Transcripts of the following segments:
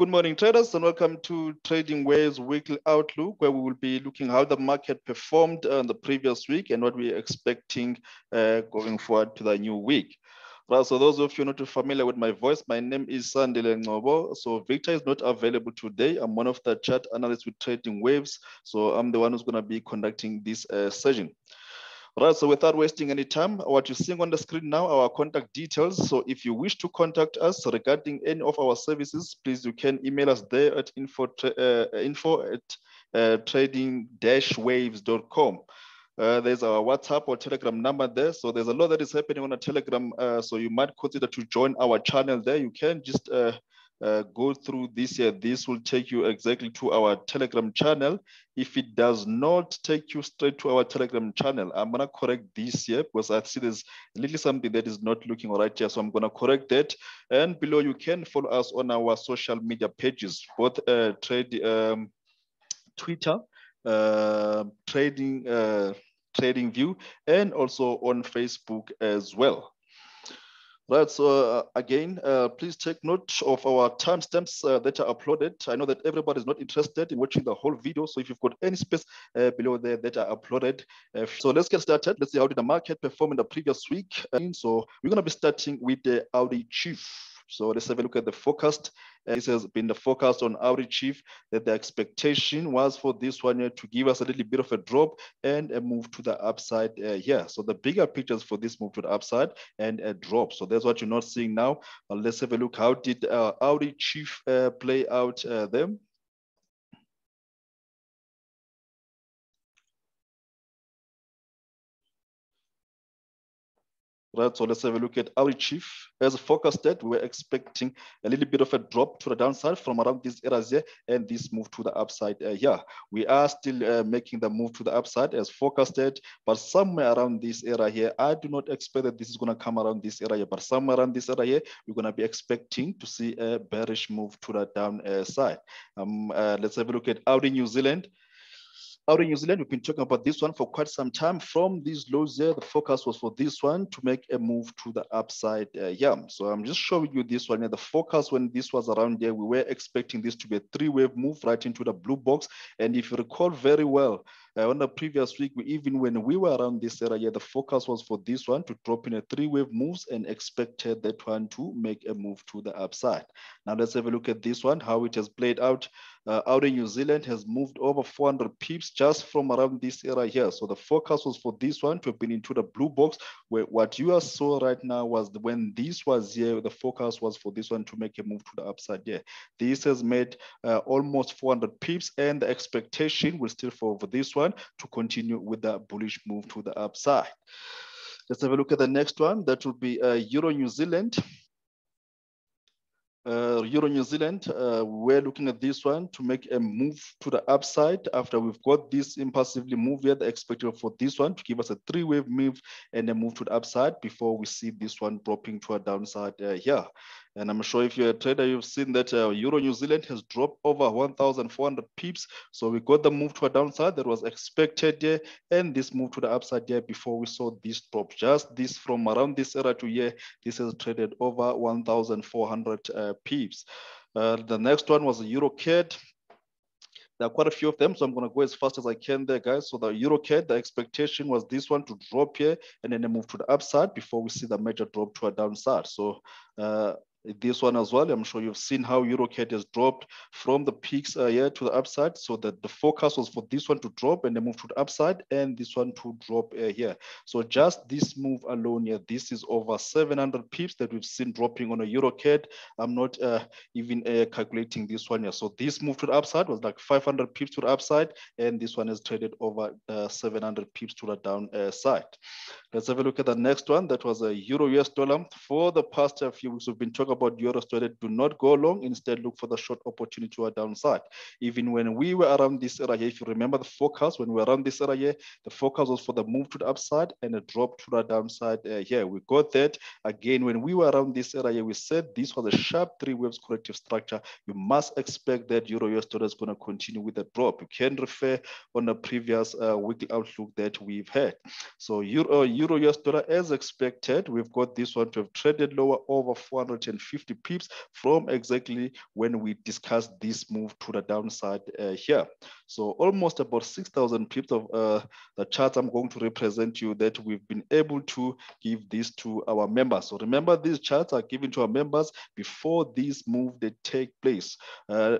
Good morning, traders, and welcome to Trading Waves Weekly Outlook, where we will be looking how the market performed uh, the previous week and what we're expecting uh, going forward to the new week. Right, so those of you not familiar with my voice, my name is Sandile Ngobo. So Victor is not available today. I'm one of the chart analysts with Trading Waves. So I'm the one who's gonna be conducting this uh, session. Right, so without wasting any time, what you're seeing on the screen now, our contact details. So if you wish to contact us regarding any of our services, please you can email us there at info, uh, info at uh, trading-waves.com. Uh, there's our WhatsApp or Telegram number there. So there's a lot that is happening on a Telegram. Uh, so you might consider to join our channel there. You can just uh, go through this here. This will take you exactly to our Telegram channel. If it does not take you straight to our Telegram channel, I'm gonna correct this here because I see there's a little something that is not looking all right here. So I'm gonna correct that. And below you can follow us on our social media pages, both uh, trade, um, Twitter, uh, trading, uh, trading view, and also on Facebook as well. Right, so uh, again, uh, please take note of our timestamps uh, that are uploaded. I know that everybody is not interested in watching the whole video, so if you've got any space below there that are uploaded. So let's get started. Let's see how did the market perform in the previous week. So we're gonna be starting with the Audi Chief. So let's have a look at the forecast. Uh, this has been the forecast on Audi Chief that the expectation was for this one year to give us a little bit of a drop and a move to the upside uh, here. So the bigger pictures for this move to the upside and a drop. So that's what you're not seeing now. Let's have a look. How did uh, Audi Chief uh, play out uh, them? Right? So let's have a look at our chief. As forecasted, we were expecting a little bit of a drop to the downside from around these areas here, and this move to the upside uh, here. We are still uh, making the move to the upside as forecasted, but somewhere around this area here, I do not expect that this is going to come around this area, but somewhere around this area here, we're going to be expecting to see a bearish move to the downside. Um, uh, let's have a look at Audi New Zealand. Audi New Zealand, we've been talking about this one for quite some time. From these lows there, the focus was for this one to make a move to the upside uh, yeah. So I'm just showing you this one. The focus when this was around there, we were expecting this to be a three-wave move right into the blue box. And if you recall very well, on the previous week, we, even when we were around this area, the focus was for this one to drop in a three-wave moves and expected that one to make a move to the upside. Now let's have a look at this one, how it has played out. Uh, Audi New Zealand has moved over 400 pips just from around this area here. So the focus was for this one to have been into the blue box, where what you are saw right now was when this was here, the focus was for this one to make a move to the upside here. This has made uh, almost 400 pips and the expectation will still for, this one one to continue with the bullish move to the upside. Let's have a look at the next one. That will be uh, Euro New Zealand. Uh, Euro New Zealand, uh, we're looking at this one to make a move to the upside after we've got this impulsively move here, the expected for this one to give us a three-wave move and a move to the upside before we see this one dropping to a downside uh, here. And I'm sure if you're a trader, you've seen that uh, Euro New Zealand has dropped over 1,400 pips. So we got the move to a downside that was expected here, and this move to the upside here before we saw this drop. Just this from around this era to here, this has traded over 1,400 uh, pips. Uh, the next one was the Euro CAD. There are quite a few of them, so I'm going to go as fast as I can there, guys. So the EuroCAD, the expectation was this one to drop here and then move to the upside before we see the major drop to a downside. So uh, this one as well. I'm sure you've seen how EuroCAD has dropped from the peaks uh, here to the upside. So that the focus was for this one to drop and then move to the upside and this one to drop uh, here. So just this move alone here, this is over 700 pips that we've seen dropping on a EuroCAD. I'm not uh, even uh, calculating this one here. So this move to the upside was like 500 pips to the upside and this one has traded over uh, 700 pips to the downside. Let's have a look at the next one. That was a Euro US dollar. For the past few weeks, we've been talking about Euro traded. Do not go long. Instead, look for the short opportunity to a downside. Even when we were around this area here, if you remember the forecast, when we were around this area here, the forecast was for the move to the upside and a drop to the downside uh, here. We got that. Again, when we were around this area here, we said this was a sharp three waves corrective structure. You must expect that Euro US dollar is going to continue with a drop. You can refer on the previous uh, weekly outlook that we've had. So Euro, Euro US dollar, as expected, we've got this one to have traded lower over 450 550 pips from exactly when we discussed this move to the downside uh, here. So almost about 6,000 pips of uh, the charts I'm going to represent you that we've been able to give this to our members. So remember these charts are given to our members before this move they take place. Uh,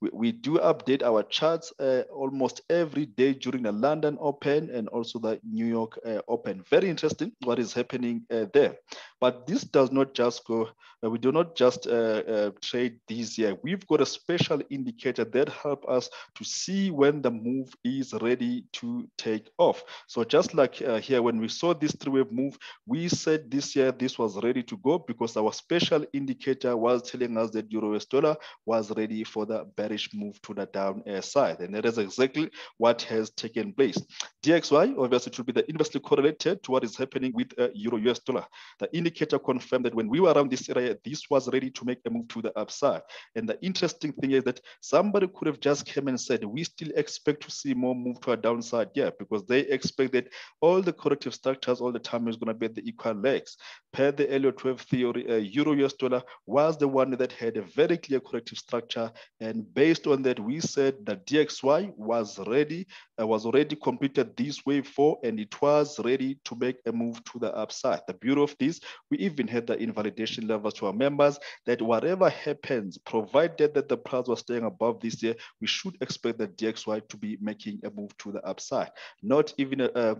we, we do update our charts uh, almost every day during the London Open and also the New York uh, Open. Very interesting what is happening uh, there. But this does not just go, uh, we do not just uh, uh, trade these here. We've got a special indicator that help us to see when the move is ready to take off. So just like here, when we saw this three-wave move, we said this year this was ready to go because our special indicator was telling us that Euro US dollar was ready for the bearish move to the down side. And that is exactly what has taken place. DXY, obviously, will be the inversely correlated to what is happening with uh, Euro US dollar. The indicator confirmed that when we were around this area, this was ready to make a move to the upside. And the interesting thing is that somebody could have just came and said, we still expect to see more move to a downside. Yeah, because they expect that all the corrective structures all the time is going to be at the equal legs. Per the Elliott wave theory, uh, Euro US dollar was the one that had a very clear corrective structure. And based on that, we said that DXY was ready, uh, was already completed this wave four, and it was ready to make a move to the upside. The beauty of this, we even had the invalidation levels to our members that whatever happens, provided that the price was staying above this year, we should expect the DXY to be making a move to the upside. Not even a, a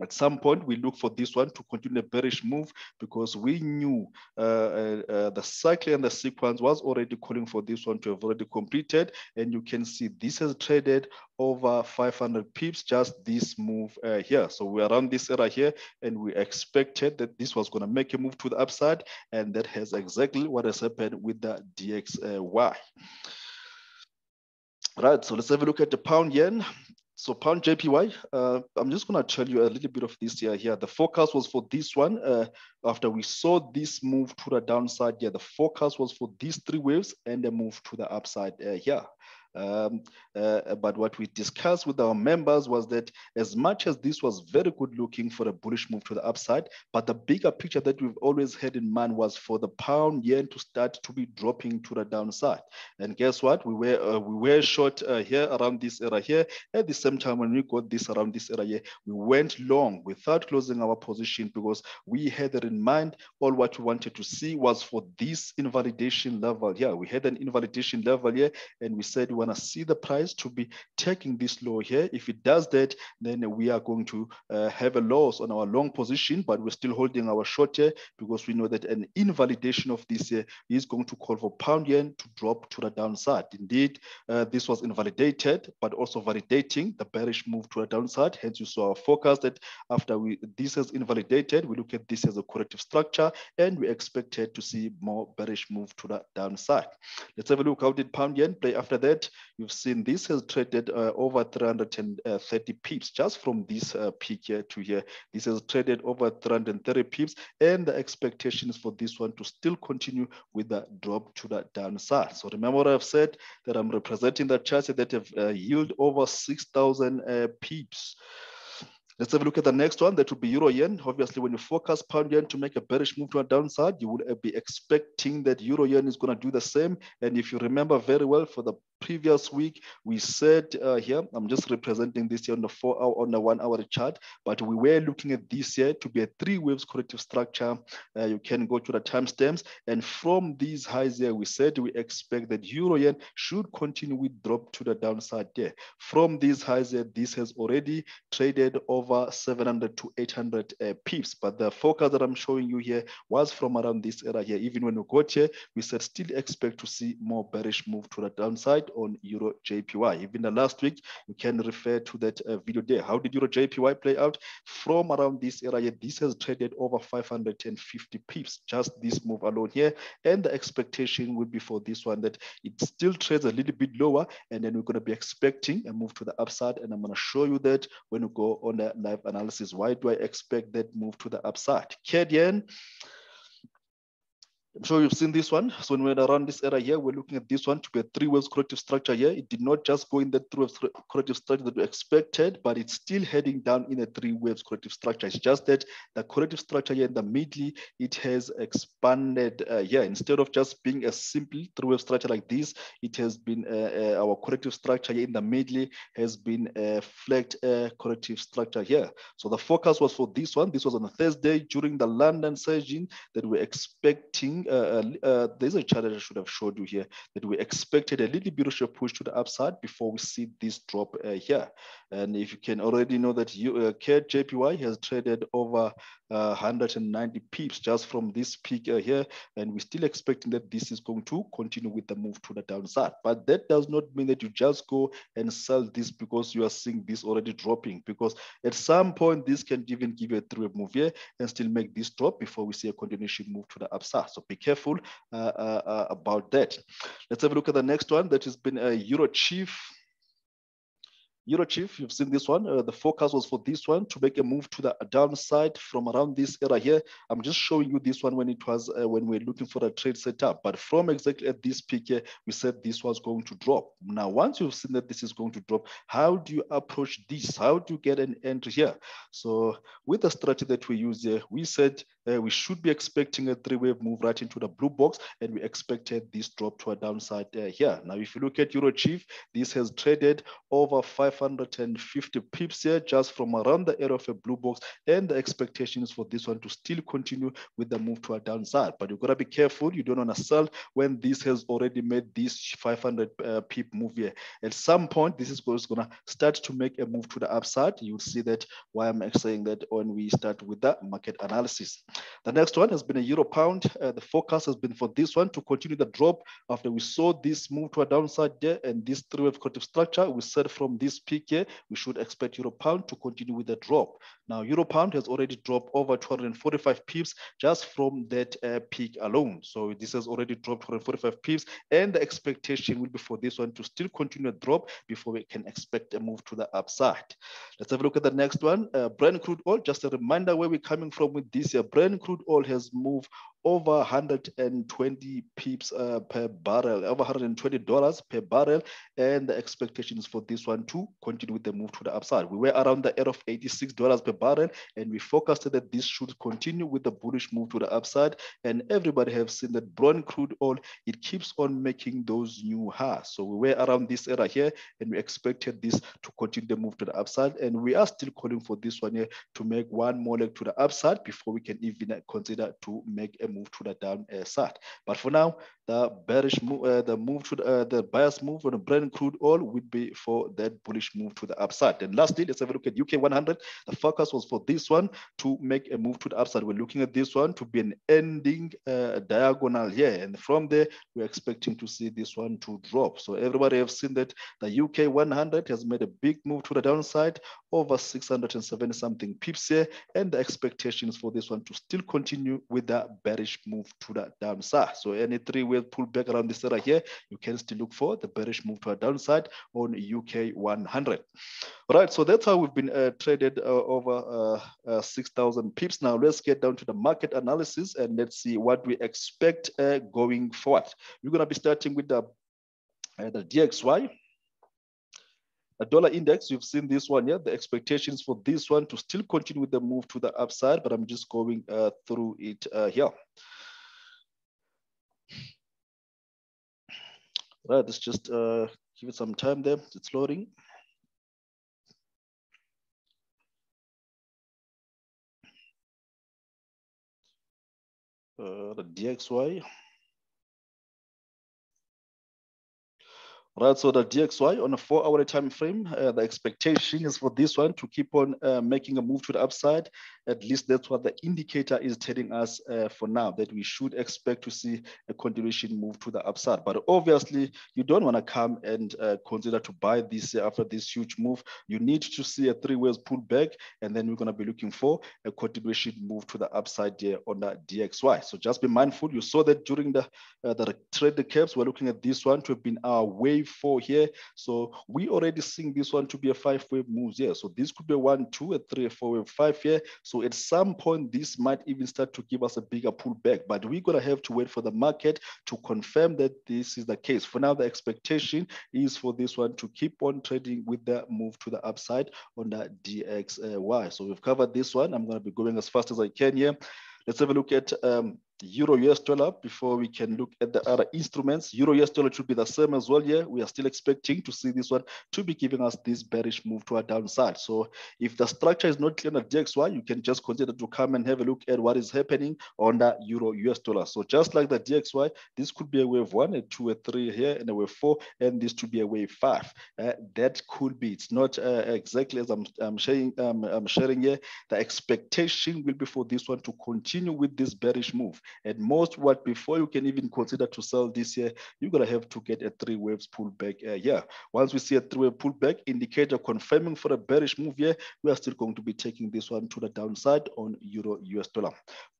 at some point, we look for this one to continue a bearish move because we knew uh, uh, uh, the cycle and the sequence was already calling for this one to have already completed. And you can see this has traded over 500 pips, just this move uh, here. So we're around this area here, and we expected that this was going to make a move to the upside. And that has exactly what has happened with the DXY. Right, so let's have a look at the pound yen. So pound JPY, uh, I'm just going to tell you a little bit of this here. Here, the forecast was for this one. Uh, after we saw this move to the downside, yeah, the forecast was for these three waves and a move to the upside uh, here. Um, uh, but what we discussed with our members was that as much as this was very good looking for a bullish move to the upside, but the bigger picture that we've always had in mind was for the pound yen to start to be dropping to the downside. And guess what? We were uh, we were short uh, here around this area here. At the same time, when we got this around this area here, we went long without closing our position because we had it in mind. All what we wanted to see was for this invalidation level here. We had an invalidation level here, and we said we want to see the price to be taking this low here. If it does that, then we are going to uh, have a loss on our long position, but we're still holding our short here because we know that an invalidation of this here is going to call for pound yen to drop to the downside. Indeed, uh, this was invalidated, but also validating the bearish move to the downside. Hence, you saw our forecast that after we this is invalidated, we look at this as a corrective structure, and we expected to see more bearish move to the downside. Let's have a look how did pound yen play after that. You've seen this has traded uh, over 330 pips just from this uh, peak here to here. This has traded over 330 pips and the expectations for this one to still continue with the drop to the downside. So remember what I've said that I'm representing the charts that have uh, yield over 6,000 uh, pips. Let's have a look at the next one. That would be Euro Yen. Obviously, when you forecast pound yen to make a bearish move to a downside, you would uh, be expecting that Euro Yen is going to do the same. And if you remember very well, for the previous week, we said uh, here, I'm just representing this here on the four hour, on the one hour chart, but we were looking at this here to be a three waves corrective structure. Uh, you can go to the timestamps. And from these highs here, we said we expect that Euro Yen should continue with drop to the downside there. From these highs here, this has already traded over 700 to 800 uh, pips. But the forecast that I'm showing you here was from around this area here. Even when we got here, we said still expect to see more bearish move to the downside on Euro JPY. Even the last week, you can refer to that uh, video there. How did Euro JPY play out? From around this area, this has traded over 550 pips, just this move alone here. And the expectation would be for this one that it still trades a little bit lower, and then we're going to be expecting a move to the upside. And I'm going to show you that when we go on the live analysis. Why do I expect that move to the upside? Yen I'm sure you've seen this one. So when we're around this area here, we're looking at this one to be a three waves corrective structure here. It did not just go in the three waves corrective structure that we expected, but it's still heading down in a three waves corrective structure. It's just that the corrective structure here in the middle, it has expanded uh, here. Instead of just being a simple three wave structure like this, it has been uh, uh, our corrective structure here in the middle has been a flat uh, corrective structure here. So the focus was for this one. This was on a Thursday during the London session that we're expecting uh, uh, uh, there's a chart that I should have showed you here that we expected a little bit of a push to the upside before we see this drop uh, here. And if you can already know that you, uh, JPY has traded over 190 pips just from this peak here, and we're still expecting that this is going to continue with the move to the downside. But that does not mean that you just go and sell this because you are seeing this already dropping, because at some point this can even give you a three move here and still make this drop before we see a continuation move to the upside. So be careful uh, uh, uh, about that. Let's have a look at the next one that has been a Euro Chief. Euro Chief, you've seen this one. Uh, the focus was for this one to make a move to the downside from around this area here. I'm just showing you this one when it was uh, when we are looking for a trade setup. But from exactly at this peak here, we said this was going to drop. Now, once you've seen that this is going to drop, how do you approach this? How do you get an entry here? So with the strategy that we use here, we said uh, we should be expecting a three-wave move right into the blue box, and we expected this drop to a downside uh, here. Now, if you look at Euro Chief, this has traded over 550 pips here just from around the area of a blue box, and the expectation is for this one to still continue with the move to a downside. But you've got to be careful. You don't want to sell when this has already made this 500 uh, pip move here. At some point, this is going to start to make a move to the upside. You'll see that why I'm saying that when we start with the market analysis. The next one has been a euro pound. Uh, the forecast has been for this one to continue the drop after we saw this move to a downside there and this three wave corrective structure. We said from this peak here, we should expect euro pound to continue with the drop. Now, euro pound has already dropped over 245 pips just from that uh, peak alone. So this has already dropped 245 pips and the expectation will be for this one to still continue a drop before we can expect a move to the upside. Let's have a look at the next one. Uh, Brent crude oil, just a reminder where we're coming from with this year. Brent Brent crude oil has moved over 120 pips uh, per barrel, over $120 per barrel. And the expectations for this one to continue with the move to the upside. We were around the area of $86 per barrel, and we forecasted that this should continue with the bullish move to the upside. And everybody have seen that Brent crude oil, it keeps on making those new highs. So we were around this area here, and we expected this to continue the move to the upside. And we are still calling for this one here to make one more leg to the upside before we can even consider to make a move to the downside. But for now, the bearish move, uh, the move to the, uh, the bias move on the Brent crude oil would be for that bullish move to the upside. And lastly, let's have a look at UK 100. The focus was for this one to make a move to the upside. We're looking at this one to be an ending uh, diagonal here. And from there, we're expecting to see this one to drop. So everybody have seen that the UK 100 has made a big move to the downside over 670 something pips here. And the expectations for this one to still continue with that bearish move to the downside. So any three will pull back around this area here, you can still look for the bearish move to a downside on UK 100. All right, so that's how we've been uh, traded uh, over uh, uh 6,000 pips. Now let's get down to the market analysis and let's see what we expect uh, going forward. We're gonna be starting with the, uh, the DXY. The dollar index, you've seen this one here, the expectations for this one to still continue with the move to the upside, but I'm just going through it here. Right, let's just uh, give it some time there. It's loading. Uh, the DXY. Right, so the DXY on a four-hour time frame, uh, the expectation is for this one to keep on uh, making a move to the upside. At least that's what the indicator is telling us uh, for now, that we should expect to see a continuation move to the upside. But obviously, you don't want to come and uh, consider to buy this after this huge move. You need to see a three ways pullback, and then we're going to be looking for a continuation move to the upside here on the DXY. So just be mindful. You saw that during the uh, the trade the caps, we're looking at this one to have been our way wave four here. So we already seeing this one to be a five wave moves here. So this could be one, two, a three, a four wave, five here. So at some point, this might even start to give us a bigger pullback, but we're gonna have to wait for the market to confirm that this is the case. For now, the expectation is for this one to keep on trading with the move to the upside on the DXY. So we've covered this one. I'm gonna be going as fast as I can here. Let's have a look at um, euro US dollar before we can look at the other instruments. Euro US dollar should be the same as well here. We are still expecting to see this one to be giving us this bearish move to our downside. So if the structure is not clear on DXY, you can just consider to come and have a look at what is happening on the euro US dollar. So just like the DXY, this could be a wave one, a two, a three here, and a wave four, and this to be a wave five. Uh, that could be. It's not uh, exactly as I'm, I'm sharing. Um, I'm sharing here. The expectation will be for this one to continue with this bearish move. At most, what before you can even consider to sell this year, you're gonna have to get a three waves pullback uh, yeah. Once we see a three wave pullback indicator confirming for a bearish move here, we are still going to be taking this one to the downside on euro US dollar.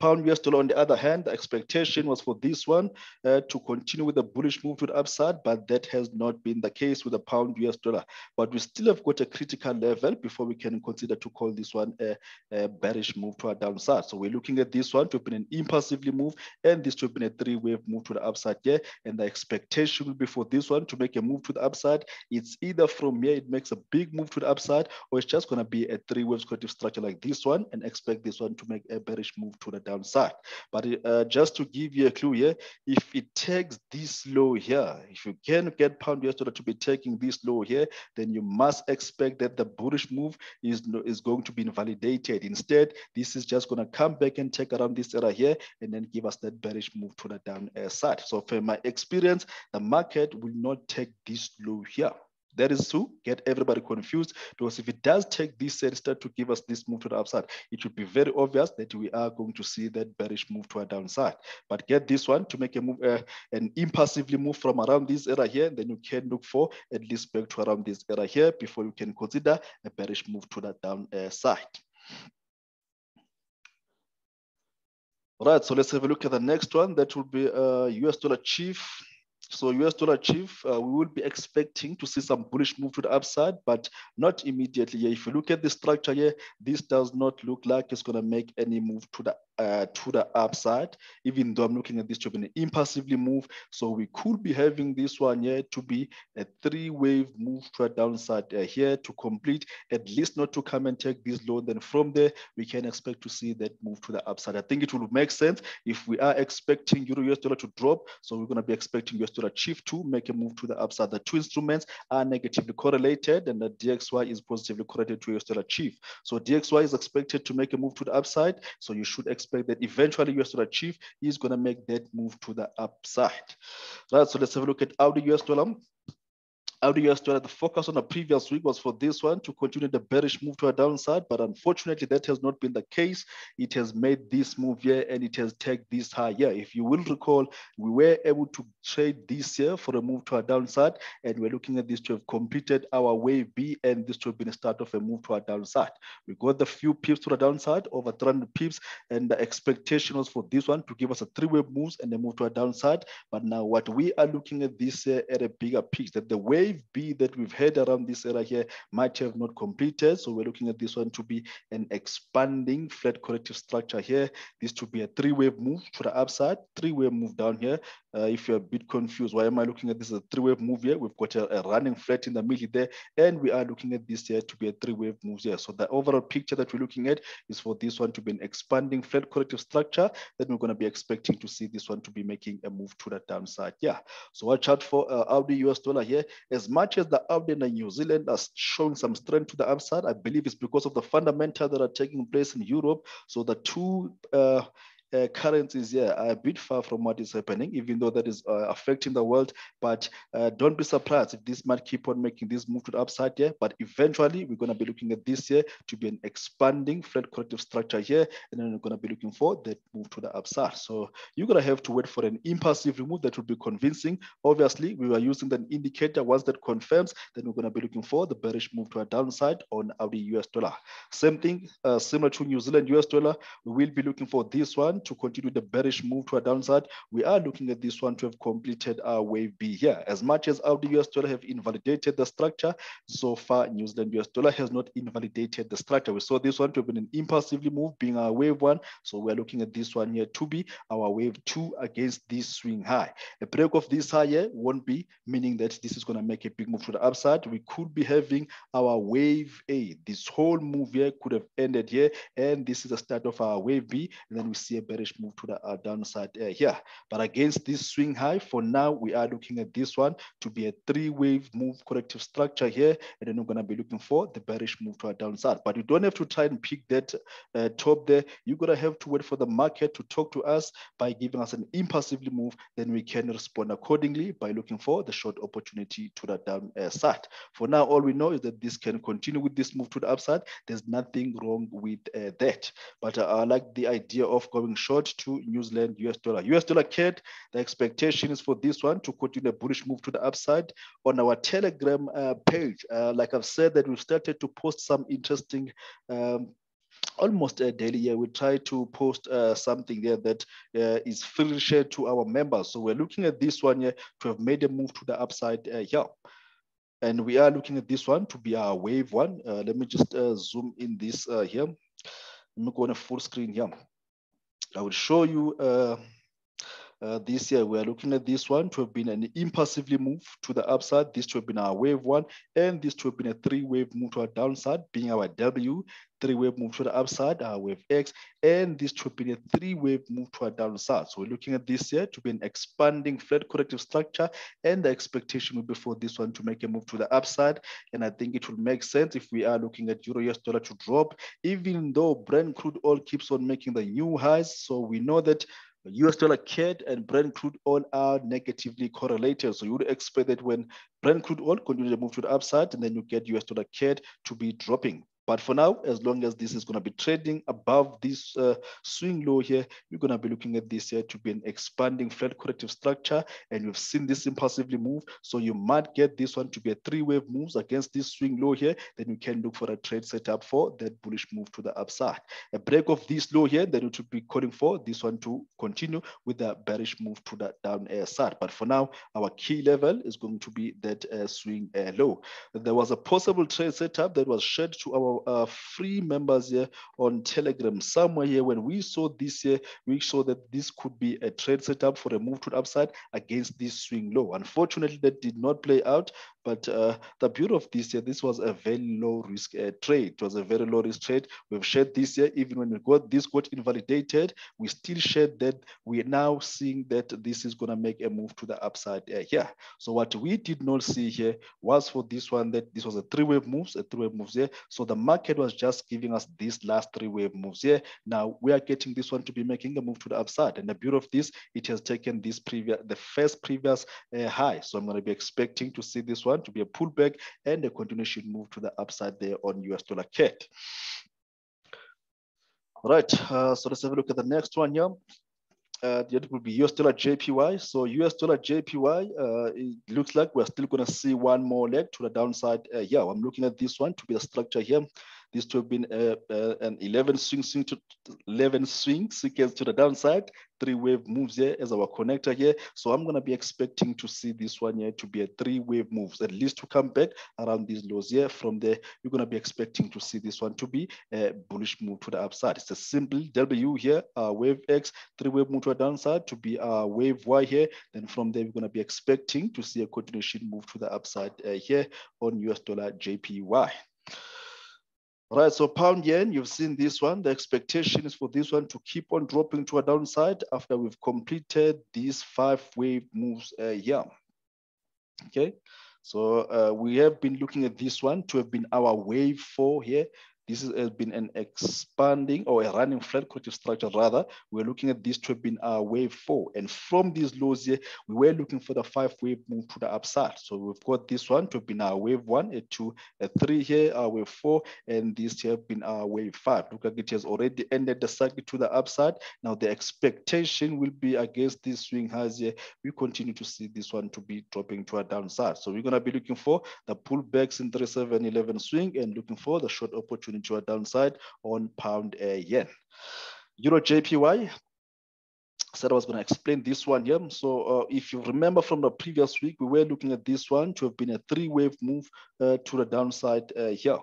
Pound US dollar, on the other hand, the expectation was for this one uh, to continue with a bullish move to the upside, but that has not been the case with the pound US dollar. But we still have got a critical level before we can consider to call this one a, a bearish move to our downside. So we're looking at this one to been an impulsively move and this to have been a three wave move to the upside here. And the expectation will be for this one to make a move to the upside. It's either from here, it makes a big move to the upside, or it's just going to be a three wave corrective structure like this one and expect this one to make a bearish move to the downside. But uh, just to give you a clue here, if it takes this low here, if you can get pound US dollar to be taking this low here, then you must expect that the bullish move is, is going to be invalidated. Instead, this is just going to come back and take around this area here and then give us that bearish move to the down side. So from my experience, the market will not take this low here. That is to get everybody confused because if it does take this set start to give us this move to the upside, it would be very obvious that we are going to see that bearish move to a downside. But get this one to make a move, uh, an impulsively move from around this area here, then you can look for at least back to around this area here before you can consider a bearish move to the downside. All right, so let's have a look at the next one. That will be uh, US dollar chief. So US dollar chief, uh, we will be expecting to see some bullish move to the upside, but not immediately. If you look at the structure here, this does not look like it's going to make any move to the uh, to the upside, even though I'm looking at this to be an impulsively move. So we could be having this one here to be a three wave move to a downside uh, here to complete, at least not to come and take this low. Then from there, we can expect to see that move to the upside. I think it will make sense if we are expecting Euro US dollar to drop. So we're going to be expecting US dollar chief to make a move to the upside. The two instruments are negatively correlated and the DXY is positively correlated to US dollar chief. So DXY is expected to make a move to the upside. So you should expect that eventually US dollar chief is going to make that move to the upside. Right, so let's have a look at AUD US dollar. Dollar, the focus on the previous week was for this one to continue the bearish move to a downside, but unfortunately that has not been the case. It has made this move here and it has taken this high here. If you will recall, we were able to trade this year for a move to a downside and we're looking at this to have completed our wave B and this to have been a start of a move to a downside. We got the few pips to the downside, over 300 pips, and the expectation was for this one to give us a three wave moves and a move to a downside. But now what we are looking at this year at a bigger piece, that the wave wave B that we've had around this area here might have not completed. So we're looking at this one to be an expanding flat corrective structure here. This to be a three-wave move to the upside, three-wave move down here. Uh, if you're a bit confused, why am I looking at this as a three-wave move here? We've got a, a, running flat in the middle there, and we are looking at this here to be a three-wave move here. So the overall picture that we're looking at is for this one to be an expanding flat corrective structure. Then we're going to be expecting to see this one to be making a move to the downside. Yeah. So watch out for uh, AUD US dollar here. As as much as the AUD and New Zealand are showing some strength to the upside, I believe it's because of the fundamentals that are taking place in Europe. So the two uh, uh, currencies yeah, are a bit far from what is happening, even though that is uh, affecting the world. But uh, don't be surprised if this might keep on making this move to the upside here. But eventually, we're going to be looking at this year to be an expanding flat corrective structure here. And then we're going to be looking for that move to the upside. So you're going to have to wait for an impulsive move that will be convincing. Obviously, we are using the indicator. Once that confirms, then we're going to be looking for the bearish move to a downside on our US dollar. Same thing, uh, similar to New Zealand US dollar, we will be looking for this one to continue the bearish move to a downside, we are looking at this one to have completed our wave B here. As much as our US dollar have invalidated the structure, so far New Zealand US dollar has not invalidated the structure. We saw this one to have been an impulsively move being our wave one. So we're looking at this one here to be our wave two against this swing high. A break of this high here won't be meaning that this is going to make a big move to the upside. We could be having our wave A. This whole move here could have ended here. And this is the start of our wave B. And then we see a bearish move to the uh, downside uh, here. But against this swing high, for now, we are looking at this one to be a three wave move corrective structure here. And then we're going to be looking for the bearish move to our downside. But you don't have to try and pick that uh, top there. You're going to have to wait for the market to talk to us by giving us an impulsively move. Then we can respond accordingly by looking for the short opportunity to the downside. For now, all we know is that this can continue with this move to the upside. There's nothing wrong with uh, that. But uh, I like the idea of going short to New Zealand US dollar. US dollar CAD, the expectation is for this one to continue a bullish move to the upside. On our Telegram uh, page, uh, like I've said, that we've started to post some interesting um, almost daily year. We try to post uh, something there that uh, is freely shared to our members. So we're looking at this one here to have made a move to the upside uh, here. And we are looking at this one to be our wave one. Uh, let me just uh, zoom in this uh, here. Let me go on a full screen here i will show you uh, uh, this year, we are looking at this one to have been an impulsively move to the upside, this to have been our wave one, and this to have been a three wave move to our downside, being our W, three wave move to the upside, our wave X, and this to have been a three wave move to our downside. So we're looking at this year to be an expanding flat corrective structure, and the expectation will be for this one to make a move to the upside. And I think it will make sense if we are looking at Euro US dollar to drop, even though Brent crude oil keeps on making the new highs. So we know that US dollar CAD and Brent crude oil are negatively correlated. So you would expect that when Brent crude oil continues to move to the upside, and then you get US dollar CAD to be dropping. But for now, as long as this is going to be trading above this uh, swing low here, you're going to be looking at this here to be an expanding flat corrective structure. And you've seen this impulsively move. So you might get this one to be a three wave moves against this swing low here. Then you can look for a trade setup for that bullish move to the upside. A break of this low here, then you should be calling for this one to continue with the bearish move to the down air side. But for now, our key level is going to be that uh, swing uh, low. There was a possible trade setup that was shared to our uh, free members here on Telegram. Somewhere here, when we saw this here, we saw that this could be a trade setup for a move to the upside against this swing low. Unfortunately, that did not play out. But uh, the beauty of this year, this was a very low risk uh, trade. It was a very low risk trade. We've shared this year, even when we got this got invalidated, we still shared that we're now seeing that this is going to make a move to the upside uh, here. So what we did not see here was for this one that this was a three wave moves, a three wave moves here. So the market was just giving us these last three wave moves here. Now we are getting this one to be making a move to the upside. And the beauty of this, it has taken this previous, the first previous uh, high. So I'm going to be expecting to see this one to be a pullback and a continuation move to the upside there on US dollar CAD. All right, uh, so let's have a look at the next one here. Uh, the other will be US dollar JPY. So US dollar JPY, uh, it looks like we're still going to see one more leg to the downside. Uh, yeah, I'm looking at this one to be the structure here. This to have been uh, uh, an 11 swing, swing to 11 swing sequence to the downside, three wave moves here as our connector here. So I'm going to be expecting to see this one here to be a three wave moves, at least to come back around these lows here. From there, you're going to be expecting to see this one to be a bullish move to the upside. It's a simple W here, uh, wave X, three wave move to the downside to be a wave Y here. Then from there, we're going to be expecting to see a continuation move to the upside uh, here on US dollar JPY. Right, so pound yen, you've seen this one. The expectation is for this one to keep on dropping to a downside after we've completed these five wave moves uh, here. Okay, so uh, we have been looking at this one to have been our wave four here. This has been an expanding or a running flat corrective structure rather. We're looking at this to have been our wave four. And from these lows here, we were looking for the five wave move to the upside. So we've got this one to have been our wave one, a two, a three here, our wave four, and this here have been our wave five. Look like it has already ended the cycle to the upside. Now the expectation will be against this swing highs here. We continue to see this one to be dropping to a downside. So we're going to be looking for the pullbacks in 3711 swing and looking for the short opportunity into a downside on pound yen. Euro JPY, said I was going to explain this one here. So uh, if you remember from the previous week, we were looking at this one to have been a three-wave move uh, to the downside uh, here.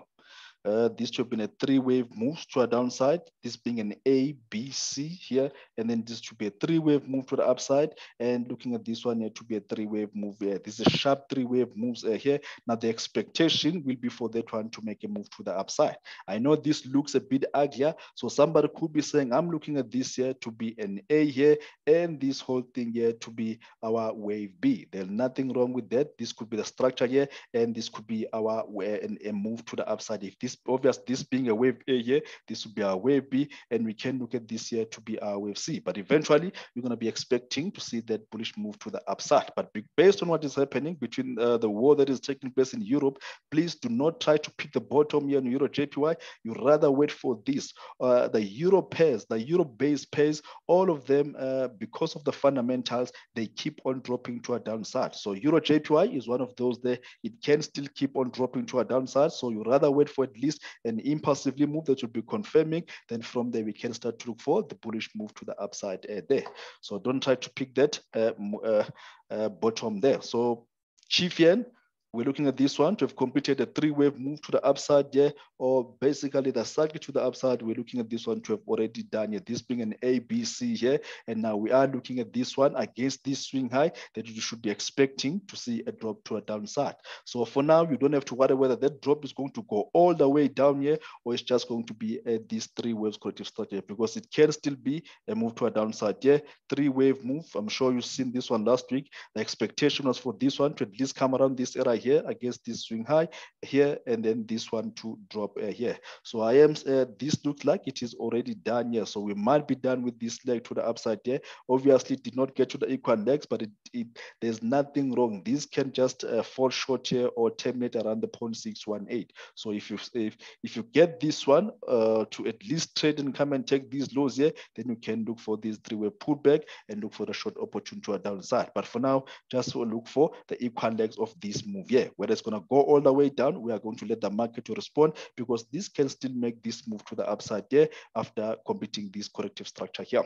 Uh, this should have been a three-wave move to a downside, this being an A, B, C here, and then this should be a three-wave move to the upside, and looking at this one here to be a three-wave move here. This is a sharp three-wave moves uh, here. Now the expectation will be for that one to make a move to the upside. I know this looks a bit uglier, so somebody could be saying, I'm looking at this here to be an A here, and this whole thing here to be our wave B. There's nothing wrong with that. This could be the structure here, and this could be our a move to the upside. If this this obvious, this being a wave A here, this would be our wave B, and we can look at this here to be our wave C. But eventually, you're going to be expecting to see that bullish move to the upside. But based on what is happening between uh, the war that is taking place in Europe, please do not try to pick the bottom here in Euro JPY. You rather wait for this. Uh, the Euro pairs, the Euro-based pairs, all of them, uh, because of the fundamentals, they keep on dropping to a downside. So Euro JPY is one of those there. It can still keep on dropping to a downside. So you rather wait for at least an impulsively move that will be confirming. Then from there, we can start to look for the bullish move to the upside uh, there. So don't try to pick that uh, uh, uh bottom there. So Chief Yen, we're looking at this one to have completed a three-wave move to the upside there, or basically the circuit to the upside. We're looking at this one to have already done here, this being an ABC here. And now we are looking at this one against this swing high that you should be expecting to see a drop to a downside. So for now, you don't have to worry whether that drop is going to go all the way down here, or it's just going to be at this three waves corrective structure because it can still be a move to a downside here. Three-wave move. I'm sure you've seen this one last week. The expectation was for this one to at least come around this area here against this swing high here, and then this one to drop uh, here. So I am, uh, this looks like it is already done here. So we might be done with this leg to the upside here. Obviously did not get to the equal legs, but it, it there's nothing wrong. This can just uh, fall short here or terminate around the 0.618. So if you if if you get this one to at least trade and come and take these lows here, then you can look for this three-way pullback and look for the short opportunity to a downside. But for now, just look for the equal legs of this move here whether it's going to go all the way down, we are going to let the market to respond because this can still make this move to the upside there after completing this corrective structure here.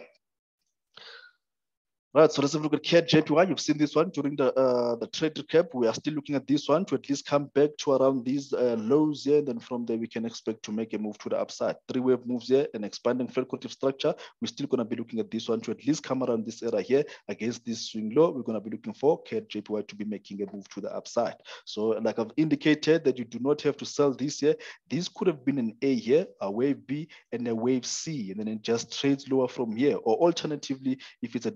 Right, so let's have a look at CAD JPY. You've seen this one during the uh, the trade recap. We are still looking at this one to at least come back to around these uh, lows here. Then from there, we can expect to make a move to the upside. Three wave moves here and expanding corrective structure. We're still going to be looking at this one to at least come around this area here against this swing low. We're going to be looking for CAD JPY to be making a move to the upside. So like I've indicated that you do not have to sell this here. This could have been an A here, a wave B, and a wave C, and then it just trades lower from here. Or alternatively, if it's a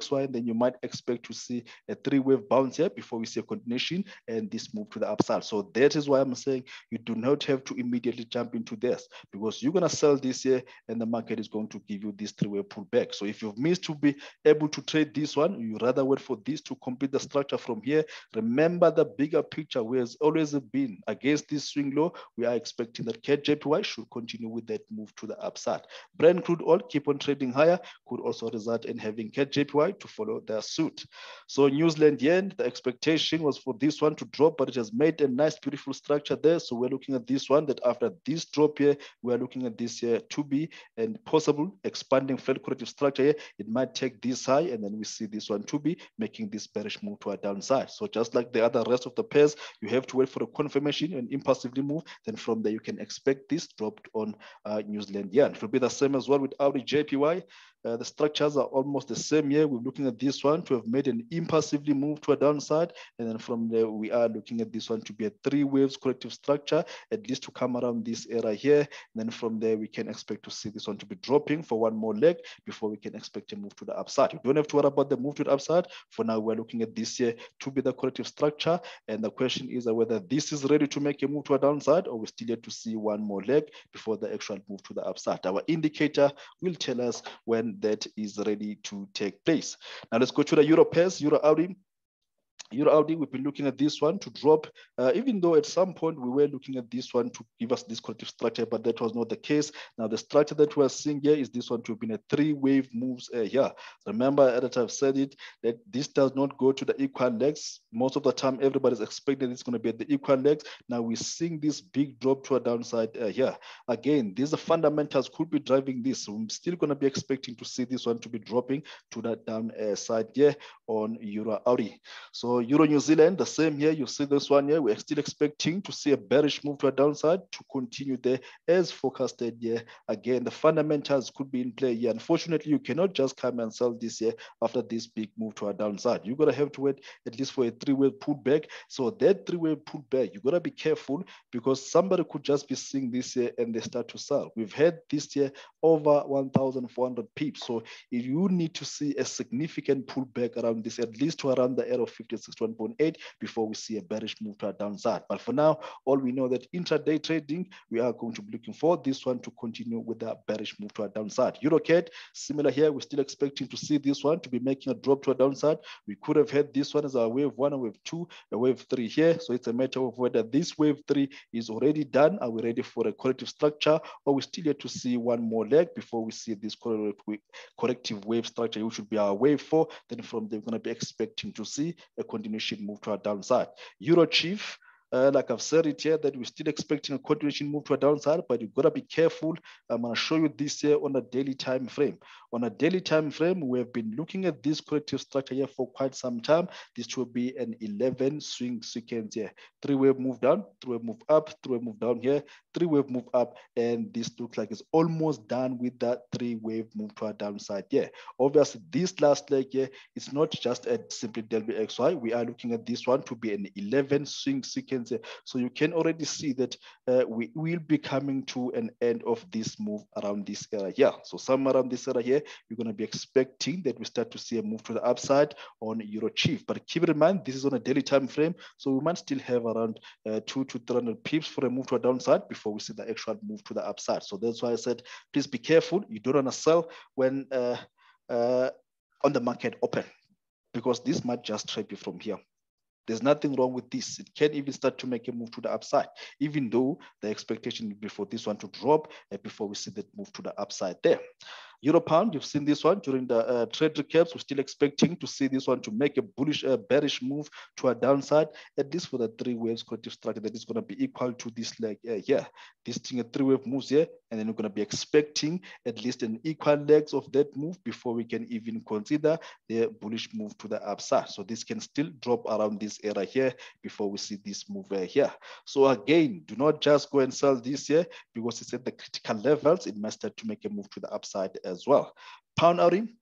XY, then you might expect to see a three-wave bounce here before we see a continuation and this move to the upside. So that is why I'm saying you do not have to immediately jump into this because you're going to sell this here and the market is going to give you this three-way pullback. So if you've missed to be able to trade this one, you rather wait for this to complete the structure from here. Remember the bigger picture where it's always been against this swing low. We are expecting that CAD JPY should continue with that move to the upside. Brent crude oil keep on trading higher could also result in having CAD JPY to follow their suit. So New Zealand yen, the expectation was for this one to drop, but it has made a nice, beautiful structure there. So we're looking at this one that after this drop here, we're looking at this here to be and possible expanding flat corrective structure here. It might take this high and then we see this one to be making this bearish move to a downside. So just like the other rest of the pairs, you have to wait for a confirmation and impulsively move. Then from there, you can expect this dropped on uh, New Zealand yen. It will be the same as well with Audi JPY. Uh, the structures are almost the same here. We're looking at this one to have made an impulsively move to a downside. And then from there, we are looking at this one to be a three waves corrective structure, at least to come around this area here. And then from there, we can expect to see this one to be dropping for one more leg before we can expect a move to the upside. You don't have to worry about the move to the upside. For now, we're looking at this here to be the corrective structure. And the question is whether this is ready to make a move to a downside or we still have to see one more leg before the actual move to the upside. Our indicator will tell us when that is ready to take place. Now let's go to the Euro pairs, Euro. Euro Audi, we've been looking at this one to drop, uh, even though at some point we were looking at this one to give us this corrective structure, but that was not the case. Now, the structure that we're seeing here is this one to have been a three wave moves uh, here. Remember, as I've said it, that this does not go to the equal legs. Most of the time, everybody's expecting it's going to be at the equal legs. Now, we're seeing this big drop to a downside uh, here. Again, these fundamentals could be driving this. I'm still going to be expecting to see this one to be dropping to that downside here on Euro Audi. So Euro New Zealand, the same here. You see this one here. We're still expecting to see a bearish move to a downside to continue there as forecasted here. Again, the fundamentals could be in play here. Unfortunately, you cannot just come and sell this here after this big move to a downside. You're going to have to wait at least for a three-way pullback. So that three-way pullback, you got to be careful because somebody could just be seeing this here and they start to sell. We've had this year over 1,400 pips. So if you need to see a significant pullback around this, at least to around the area of 56 61.8 before we see a bearish move to our downside. But for now, all we know that intraday trading, we are going to be looking for this one to continue with that bearish move to our downside. EuroCAD, similar here, we're still expecting to see this one to be making a drop to a downside. We could have had this one as our wave one, a wave two, a wave three here. So it's a matter of whether this wave three is already done. Are we ready for a corrective structure or we still have to see one more leg before we see this corrective wave structure, which should be our wave four. Then from there, we're going to be expecting to see a continuation move to a downside. Euro Chief, uh, like I've said it here, that we're still expecting a continuation move to a downside, but you've got to be careful. I'm going to show you this here on a daily time frame. On a daily time frame, we have been looking at this corrective structure here for quite some time. This will be an 11 swing sequence here. Three wave move down, three wave move up, three wave move down here, three wave move up, and this looks like it's almost done with that three wave move to a downside here. Obviously, this last leg here, it's not just a simply WXY. We are looking at this one to be an 11 swing sequence so you can already see that uh, we will be coming to an end of this move around this area here. So somewhere around this area here, you're going to be expecting that we start to see a move to the upside on Euro Chief. But keep in mind, this is on a daily time frame. So we might still have around uh, two to 300 pips for a move to a downside before we see the actual move to the upside. So that's why I said, please be careful. You don't want to sell when uh, uh, on the market open because this might just trap you from here. There's nothing wrong with this. It can even start to make a move to the upside, even though the expectation would be for this one to drop uh, before we see that move to the upside there. Euro pound, you've seen this one during the uh, trade recaps. We're still expecting to see this one to make a bullish, uh, bearish move to a downside, at least for the three waves corrective structure that is going to be equal to this leg uh, here. This thing, a three wave moves here, and then we're going to be expecting at least an equal legs of that move before we can even consider the bullish move to the upside. So this can still drop around this area here before we see this move uh, here. So again, do not just go and sell this here because it's at the critical levels. It must start to make a move to the upside as well. Pound Audi,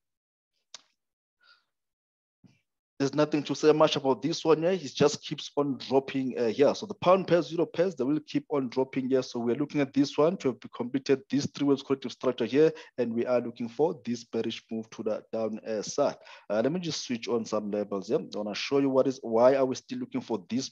there's nothing to say much about this one here. He just keeps on dropping uh, here. So the pound pairs, euro pairs, they will keep on dropping here. So we're looking at this one to have completed this three waves corrective structure here. And we are looking for this bearish move to the down uh, side. Uh, let me just switch on some levels here. I want to show you what is, why are we still looking for this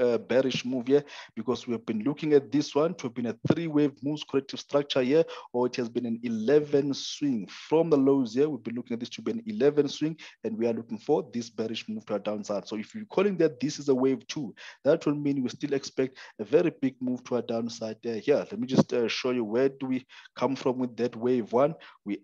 uh, bearish move here? Because we have been looking at this one to have been a three wave moves corrective structure here, or it has been an 11 swing from the lows here. We've been looking at this to be an 11 swing, and we are looking for this bearish move to a downside. So if you're calling that this is a wave two, that will mean we still expect a very big move to a downside there. Here, let me just uh, show you where do we come from with that wave one. We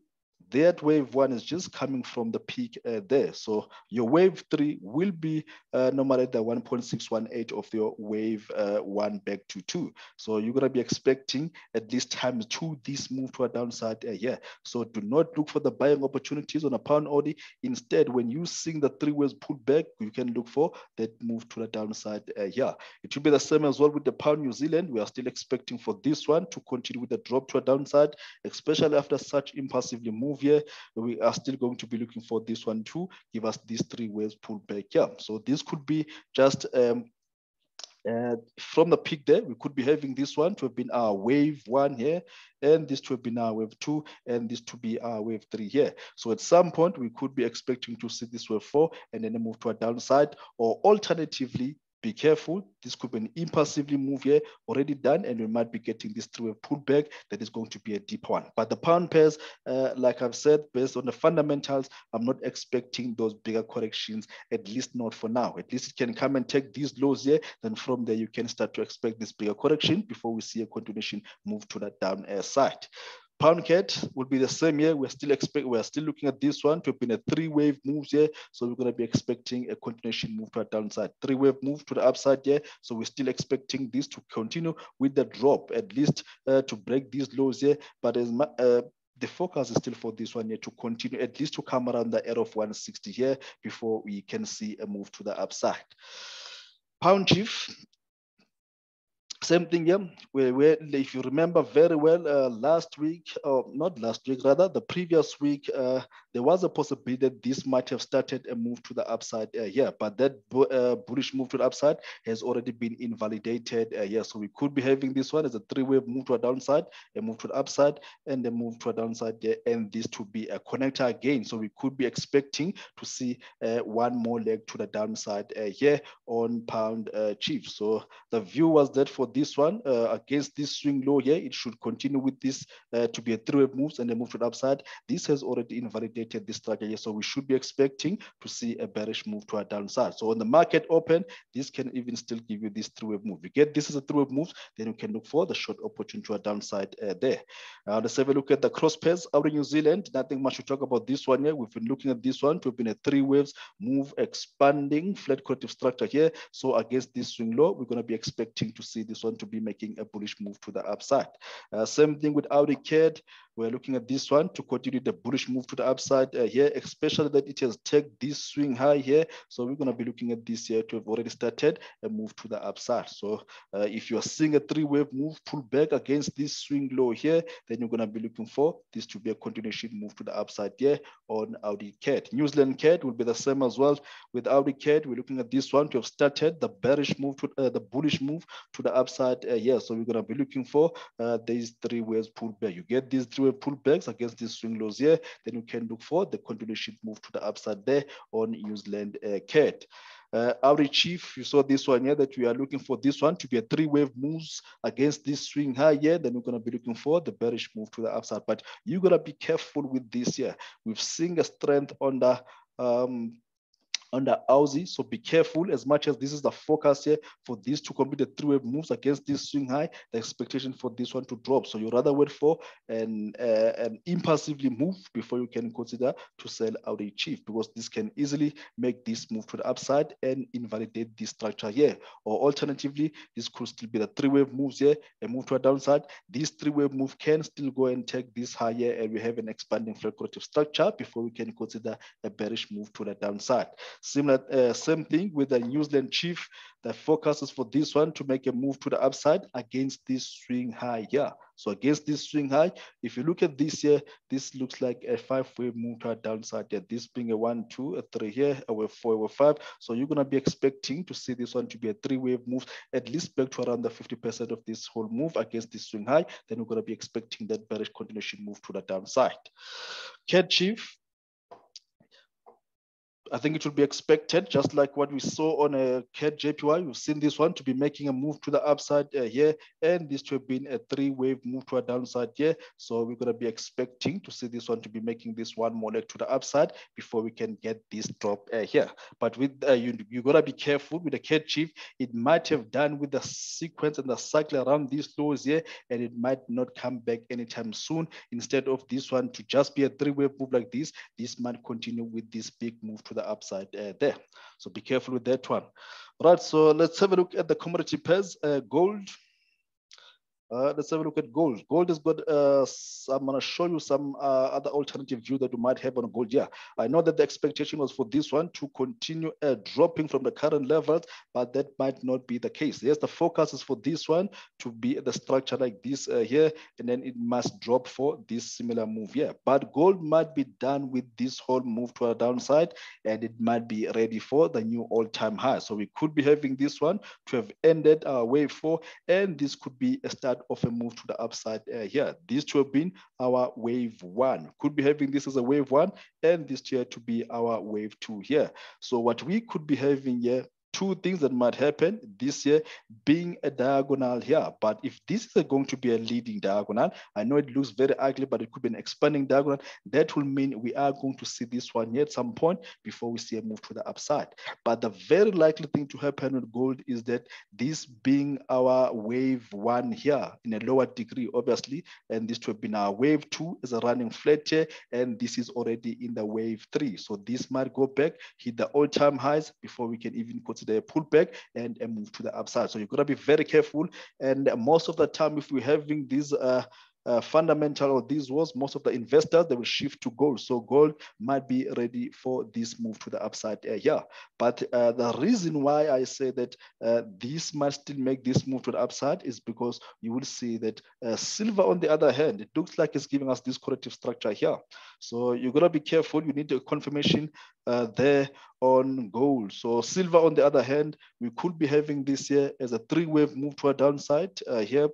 that wave one is just coming from the peak uh, there. So your wave three will be uh, normally the 1.618 of your wave uh, one back to two. So you're gonna be expecting at least times two this move to a downside uh, here. So do not look for the buying opportunities on a pound Audi. Instead, when you see the three waves pull back, you can look for that move to the downside uh, here. It should be the same as well with the pound New Zealand. We are still expecting for this one to continue with the drop to a downside, especially after such impulsively move here, we are still going to be looking for this one to give us these three waves pull back here. So this could be just um, uh, from the peak there, we could be having this one to have been our wave one here, and this to have been our wave two, and this to be our wave three here. So at some point, we could be expecting to see this wave four and then move to a downside, or alternatively, be careful. This could be an impulsively move here already done, and we might be getting this through a pullback that is going to be a deep one. But the pound pairs, uh, like I've said, based on the fundamentals, I'm not expecting those bigger corrections, at least not for now. At least it can come and take these lows here. Then from there, you can start to expect this bigger correction before we see a continuation move to that down air side. Pound CAD will be the same year. We're still expect we're still looking at this one to have been a three-wave move here. So we're going to be expecting a continuation move to a downside. Three-wave move to the upside here. So we're still expecting this to continue with the drop, at least uh, to break these lows here. But as uh, the focus is still for this one here to continue at least to come around the area of 160 here before we can see a move to the upside. Pound chief same thing here, where, where if you remember very well, uh, last week, or not last week, rather the previous week, uh, there was a possibility that this might have started a move to the upside uh, here, but that bu uh, bullish move to the upside has already been invalidated uh, here. So we could be having this one as a three-wave move to a downside, a move to the upside, and a move to a downside there, and this to be a connector again. So we could be expecting to see uh, one more leg to the downside uh, here on pound uh, chief. So the view was that for this one uh, against this swing low here, it should continue with this uh, to be a three-wave moves and a move to the upside. This has already invalidated this target here, so we should be expecting to see a bearish move to a downside. So on the market open, this can even still give you this three-wave move. You get this as a three-wave move, then you can look for the short opportunity to a downside uh, there. Uh, let's have a look at the cross pairs Audi New Zealand. Nothing much to talk about this one here. We've been looking at this one to have been a three waves move expanding flat corrective structure here. So against this swing low, we're going to be expecting to see this one to be making a bullish move to the upside. Uh, same thing with Audi CAD. We're looking at this one to continue the bullish move to the upside uh, here, especially that it has taken this swing high here. So we're going to be looking at this here to have already started a move to the upside. So uh, if you're seeing a three-wave move pull back against this swing low here, then you're going to be looking for this to be a continuation move to the upside here on Audi CAD. New Zealand CAD will be the same as well. With Audi CAD, we're looking at this one to have started the bearish move to uh, the bullish move to the upside uh, here. So we're going to be looking for uh, these three waves pull back. You get these three pullbacks against these swing lows here, then you can look for the continuation move to the upside there on New Zealand uh, CAD. Uh, Audi Chief, you saw this one here that we are looking for this one to be a three-wave moves against this swing high here. Then we're going to be looking for the bearish move to the upside. But you got to be careful with this here. We've seen a strength on the um, under Aussie. So be careful as much as this is the focus here for this to complete the three-wave moves against this swing high, the expectation for this one to drop. So you rather wait for an, uh, an impulsively move before you can consider to sell Audi chief because this can easily make this move to the upside and invalidate this structure here. Or alternatively, this could still be the three-wave moves here, a move to a downside. This three-wave move can still go and take this higher and we have an expanding corrective structure before we can consider a bearish move to the downside. Similar, uh, same thing with the New Zealand chief. The focus is for this one to make a move to the upside against this swing high Yeah. So against this swing high, if you look at this here, this looks like a five-way move to a downside here. This being a one, two, a three here, a four, a five. So you're gonna be expecting to see this one to be a three-wave move, at least back to around the 50% of this whole move against this swing high. Then we're gonna be expecting that bearish continuation move to the downside. CAD chief, I think it should be expected, just like what we saw on a CAD JPY. We've seen this one to be making a move to the upside uh, here, and this to have been a three-wave move to a downside here. So we're going to be expecting to see this one to be making this one more leg to the upside before we can get this drop uh, here. But with uh, you, you got to be careful with the CAD chief. It might have done with the sequence and the cycle around these lows here, and it might not come back anytime soon. Instead of this one to just be a three-wave move like this, this might continue with this big move to the the upside uh, there. So be careful with that one. All right, so let's have a look at the commodity pairs. Uh, gold, uh, let's have a look at gold. Gold has got, uh, I'm going to show you some uh, other alternative view that you might have on gold. Yeah, I know that the expectation was for this one to continue uh, dropping from the current levels, but that might not be the case. Yes, the focus is for this one to be the structure like this uh, here, and then it must drop for this similar move here. But gold might be done with this whole move to a downside, and it might be ready for the new all-time high. So we could be having this one to have ended our wave four, and this could be a start of a move to the upside uh, here. These two have been our wave one. Could be having this as a wave one and this here to be our wave two here. So what we could be having here two things that might happen this year being a diagonal here. But if this is going to be a leading diagonal, I know it looks very ugly, but it could be an expanding diagonal. That will mean we are going to see this one here at some point before we see a move to the upside. But the very likely thing to happen with gold is that this being our wave one here in a lower degree, obviously, and this to have been our wave two is a running flat here, and this is already in the wave three. So this might go back, hit the all-time highs before we can even consider a pullback and move to the upside. So you've got to be very careful. And most of the time, if we're having these uh, uh, fundamental of these was most of the investors they will shift to gold. So gold might be ready for this move to the upside uh, yeah. But uh, the reason why i say that uh, this might still make this move to the upside is because you will see that uh, silver on the other hand it looks like it's giving us this corrective structure here. So you're going to be careful. You need a confirmation there on gold. So silver on the other hand we could be having this year as a three wave move to a downside here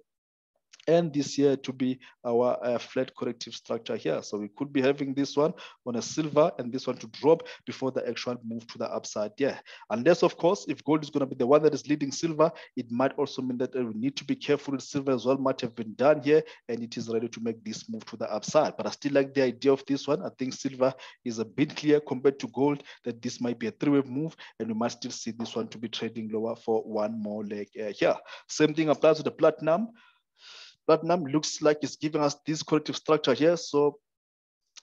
and this year to be our uh, flat corrective structure here. So we could be having this one on a silver and this one to drop before the actual move to the upside. Yeah. Unless, of course, if gold is going to be the one that is leading silver, it might also mean that uh, we need to be careful with silver as well. Might have been done here and it is ready to make this move to the upside. But I still like the idea of this one. I think silver is a bit clear compared to gold that this might be a three-way move and we might still see this one to be trading lower for one more leg uh, here. Same thing applies to the platinum platinum looks like it's giving us this corrective structure here. So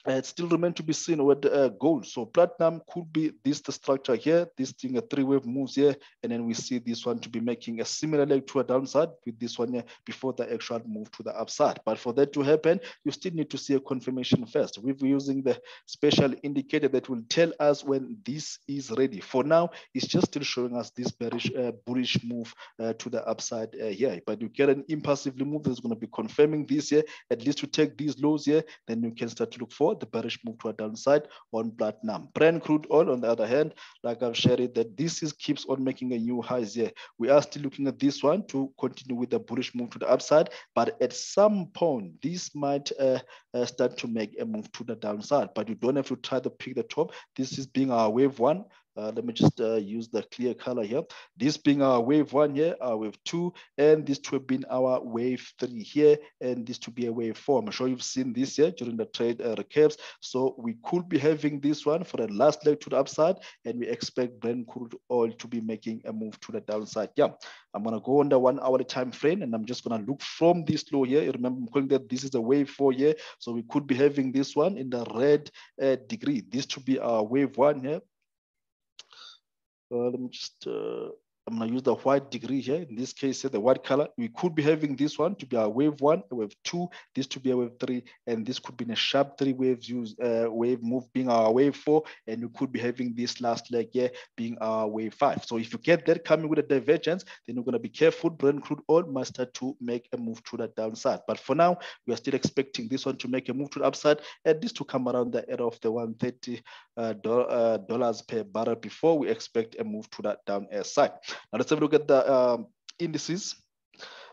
uh, it still remains to be seen with uh, gold. So platinum could be this the structure here, this thing a three-wave moves here, and then we see this one to be making a similar leg to a downside with this one here before the actual move to the upside. But for that to happen, you still need to see a confirmation first. We're using the special indicator that will tell us when this is ready. For now, it's just still showing us this bearish, uh, bullish move uh, to the upside uh, here. But you get an impulsively move that's going to be confirming this here, at least to take these lows here, then you can start to look for the bearish move to a downside on platinum. Brent crude oil, on the other hand, like I've shared it, that this is keeps on making a new highs here. We are still looking at this one to continue with the bullish move to the upside, but at some point, this might uh, uh, start to make a move to the downside, but you don't have to try to pick the top. This is being our wave one. Uh, let me just uh, use the clear color here. This being our wave one here, our wave two, and this to have been our wave three here, and this to be a wave four. I'm sure you've seen this here during the trade uh, recaps. So we could be having this one for the last leg to the upside, and we expect Brent crude oil to be making a move to the downside. Yeah, I'm gonna go on the one hour time frame, and I'm just gonna look from this low here. Remember, I'm calling that this is a wave four here, so we could be having this one in the red uh, degree. This to be our wave one here let me just uh, I'm gonna use the white degree here. In this case, the white color, we could be having this one to be a wave one, a wave two, this to be a wave three, and this could be in a sharp three waves use uh, wave move being our wave four, and we could be having this last leg here being our wave five. So if you get that coming with a divergence, then you're gonna be careful. Brent crude oil must start to make a move to the downside. But for now, we are still expecting this one to make a move to the upside, and this to come around the area of the 130 uh, uh, dollars per barrel before we expect a move to that down side. Now let's have a look at the indices.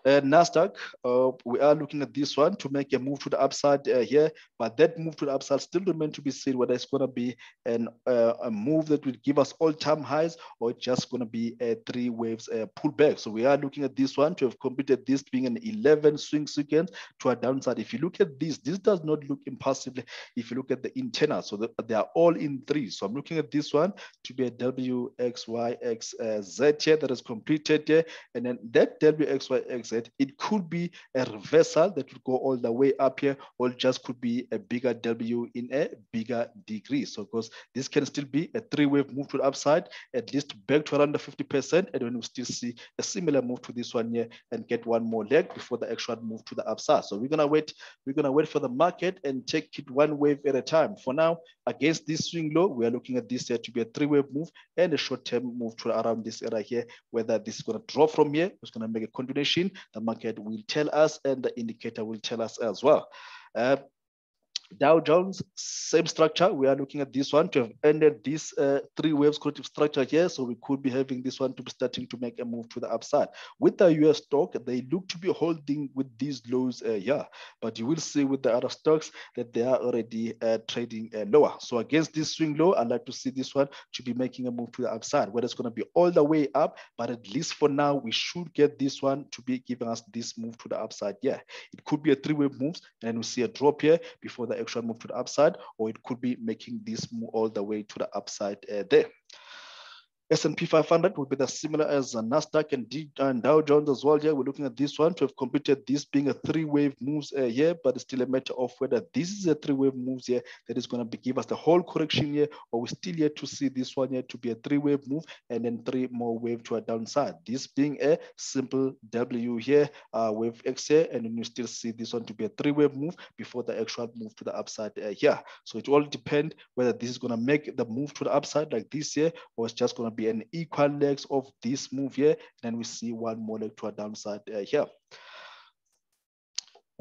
Uh, Nasdaq, uh, we are looking at this one to make a move to the upside uh, here, but that move to the upside still remains to be seen whether it's going to be an, uh, a move that will give us all-time highs or it's just going to be a three waves uh, pullback. So we are looking at this one to have completed this being an 11 swing sequence to a downside. If you look at this, this does not look impossible If you look at the internal, so the, they are all in three. So I'm looking at this one to be a WXYXZ uh, here that is completed here, and then that WXYX it could be a reversal that would go all the way up here, or just could be a bigger W in a bigger degree. So, because this can still be a three-wave move to the upside, at least back to around the 50%, and then we still see a similar move to this one here and get one more leg before the actual move to the upside. So we're gonna wait, we're gonna wait for the market and take it one wave at a time. For now, against this swing low, we are looking at this here to be a three-wave move and a short-term move to around this area here, whether this is gonna drop from here, it's gonna make a continuation, the market will tell us and the indicator will tell us as well. Uh, Dow Jones, same structure. We are looking at this one to have ended this uh, three waves corrective structure here. So we could be having this one to be starting to make a move to the upside. With the US stock, they look to be holding with these lows uh, here, but you will see with the other stocks that they are already uh, trading uh, lower. So against this swing low, I'd like to see this one to be making a move to the upside, whether it's going to be all the way up, but at least for now, we should get this one to be giving us this move to the upside. Yeah, it could be a three-way moves, and then we see a drop here before the actual move to the upside, or it could be making this move all the way to the upside uh, there. S&P 500 will be the similar as Nasdaq and, D, and Dow Jones as well. Here we're looking at this one to have completed this being a three-wave moves uh, here, but it's still a matter of whether this is a three-wave moves here that is going to give us the whole correction here, or we're still yet to see this one here to be a three-wave move and then three more wave to a downside. This being a simple W here, uh, wave X here, and then you still see this one to be a three-wave move before the actual move to the upside uh, here. So it all depends whether this is going to make the move to the upside like this here, or it's just going to be be an equal legs of this move here. And then we see one more leg to a downside uh, here.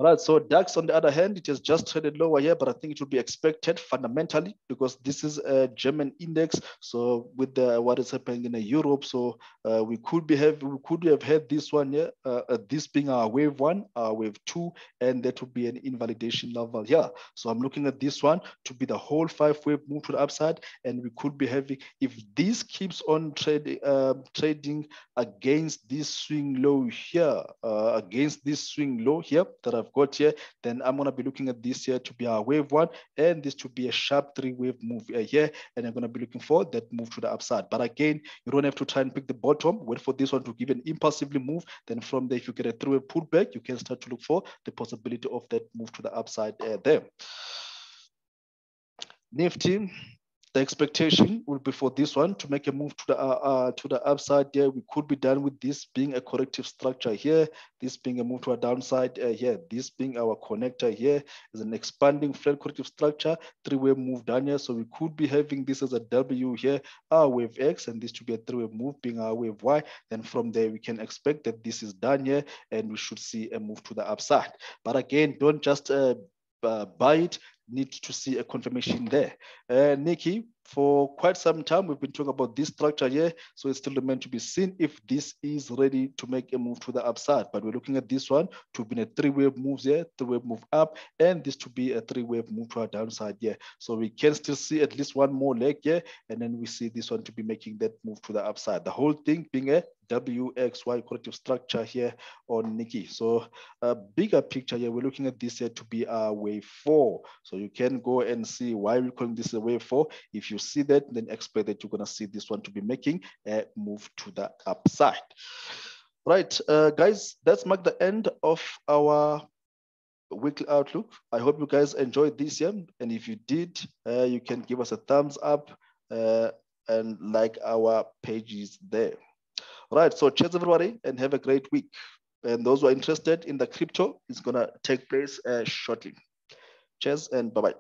All right, so DAX on the other hand, it has just traded lower here, but I think it would be expected fundamentally because this is a German index. So with the, what is happening in Europe, so uh, we could be have we could have had this one here, uh, uh, this being our wave one, our wave two, and that would be an invalidation level here. So I'm looking at this one to be the whole five wave move to the upside, and we could be having if this keeps on trading uh, trading against this swing low here, uh, against this swing low here that I've got here, then I'm going to be looking at this here to be our wave one, and this to be a sharp three wave move here. And I'm going to be looking for that move to the upside. But again, you don't have to try and pick the bottom, wait for this one to give an impulsively move. Then from there, if you get a three wave pullback, you can start to look for the possibility of that move to the upside uh, there. Nifty, the expectation will be for this one to make a move to the uh, uh, to the upside there. We could be done with this being a corrective structure here, this being a move to a downside uh, here, this being our connector here is an expanding flat corrective structure, three-way move down here. So we could be having this as a W here, our wave X, and this to be a three-way move being our wave Y. Then from there, we can expect that this is done here, and we should see a move to the upside. But again, don't just uh, uh, buy it, need to see a confirmation there. Uh, Nikkei, for quite some time, we've been talking about this structure here. So it's still meant to be seen if this is ready to make a move to the upside. But we're looking at this one to be a three-wave move here, three-wave move up, and this to be a three-wave move to our downside here. So we can still see at least one more leg here, and then we see this one to be making that move to the upside. The whole thing being a WXY corrective structure here on Nikkei. So a bigger picture here, we're looking at this here to be a wave four. So you can go and see why we're calling this a wave four. If you see that, then expect that you're gonna see this one to be making a move to the upside. Right, uh, guys, that's marked the end of our weekly outlook. I hope you guys enjoyed this year. And if you did, uh, you can give us a thumbs up uh, and like our pages there. Right, so cheers everybody and have a great week. And those who are interested in the crypto is gonna take place uh, shortly. Cheers and bye-bye.